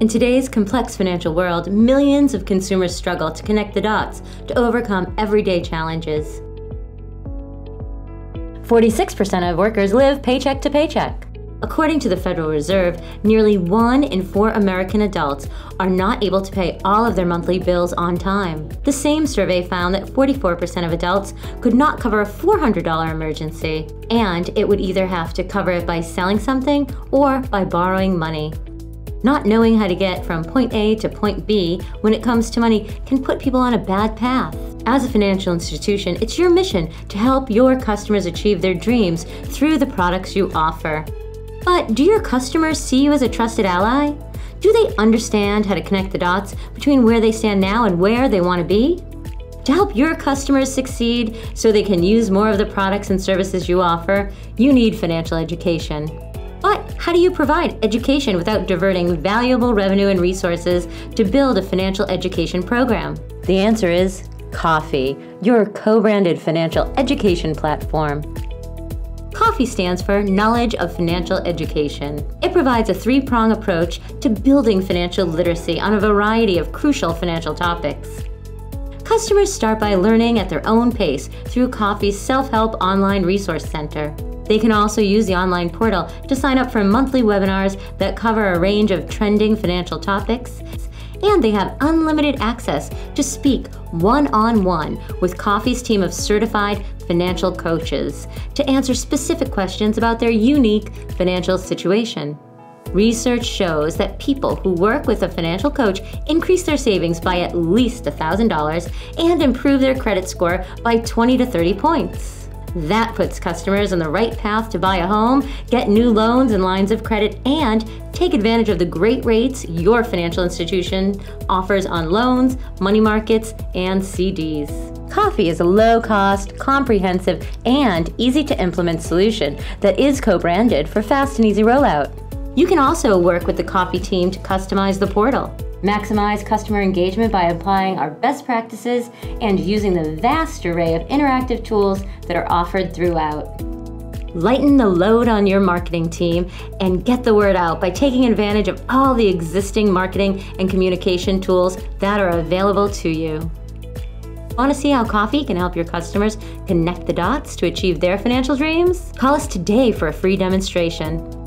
In today's complex financial world, millions of consumers struggle to connect the dots to overcome everyday challenges. 46% of workers live paycheck to paycheck. According to the Federal Reserve, nearly one in four American adults are not able to pay all of their monthly bills on time. The same survey found that 44% of adults could not cover a $400 emergency, and it would either have to cover it by selling something or by borrowing money. Not knowing how to get from point A to point B when it comes to money can put people on a bad path. As a financial institution, it's your mission to help your customers achieve their dreams through the products you offer. But do your customers see you as a trusted ally? Do they understand how to connect the dots between where they stand now and where they want to be? To help your customers succeed so they can use more of the products and services you offer, you need financial education. How do you provide education without diverting valuable revenue and resources to build a financial education program? The answer is KOFE, your co branded financial education platform. KOFE stands for Knowledge of Financial Education. It provides a three prong approach to building financial literacy on a variety of crucial financial topics. Customers start by learning at their own pace through KOFE's self help online resource center. They can also use the online portal to sign up for monthly webinars that cover a range of trending financial topics. And they have unlimited access to speak one on one with KOFE's team of certified financial coaches to answer specific questions about their unique financial situation. Research shows that people who work with a financial coach increase their savings by at least $1,000 and improve their credit score by 20 to 30 points. That puts customers on the right path to buy a home, get new loans and lines of credit, and take advantage of the great rates your financial institution offers on loans, money markets, and CDs. KOFE is a low cost, comprehensive, and easy to implement solution that is co branded for fast and easy rollout. You can also work with the KOFE team to customize the portal. Maximize customer engagement by applying our best practices and using the vast array of interactive tools that are offered throughout. Lighten the load on your marketing team and get the word out by taking advantage of all the existing marketing and communication tools that are available to you. Want to see how KOFE can help your customers connect the dots to achieve their financial dreams? Call us today for a free demonstration.